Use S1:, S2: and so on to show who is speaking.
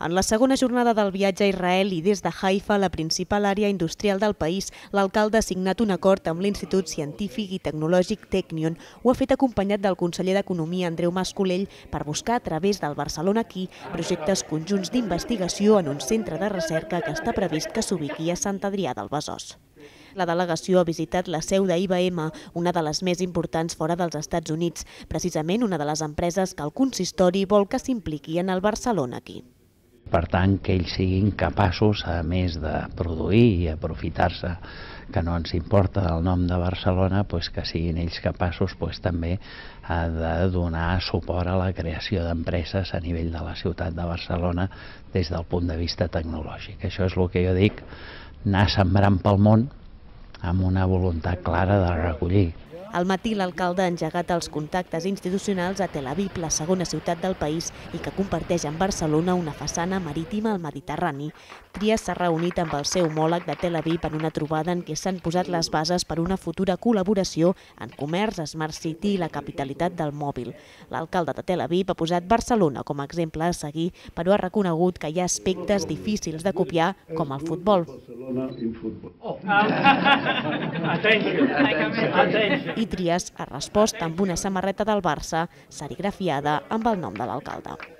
S1: En la segona jornada del viatge a Israel i des de Haifa, la principal àrea industrial del país, l'alcalde ha signat un acord amb l'Institut Científic i Tecnològic Tecnion. Ho ha fet acompanyat del conseller d'Economia, Andreu Mascolell, per buscar a través del Barcelona Aquí projectes conjunts d'investigació en un centre de recerca que està previst que s'ubiqui a Sant Adrià del Besòs. La delegació ha visitat la seu d'IBM, una de les més importants fora dels Estats Units, precisament una de les empreses que el consistori vol que s'impliqui en el Barcelona Aquí.
S2: Per tant, que ells siguin capaços, a més de produir i aprofitar-se que no ens importa el nom de Barcelona, pues que siguin ells capaços pues, també de donar suport a la creació d'empreses a nivell de la ciutat de Barcelona des del punt de vista tecnològic. Això és el que jo dic, anar sembrant pel món amb una voluntat clara de recollir
S1: al matí l'alcalde ha engegat els contactes institucionals a Tel Aviv, la segona ciutat del país i que comparteix amb Barcelona una façana marítima al Mediterrani. Trias s'ha reunit amb el seu homòleg de Tel Aviv en una trobada en què s'han posat les bases per una futura col·laboració en comerç, Smart City i la capitalitat del mòbil. L'alcalde de Tel Aviv ha posat Barcelona com a exemple a seguir, però ha reconegut que hi ha aspectes difícils de copiar, com el futbol. Oh. I Trias ha respost amb una samarreta del Barça serigrafiada amb el nom de l'alcalde.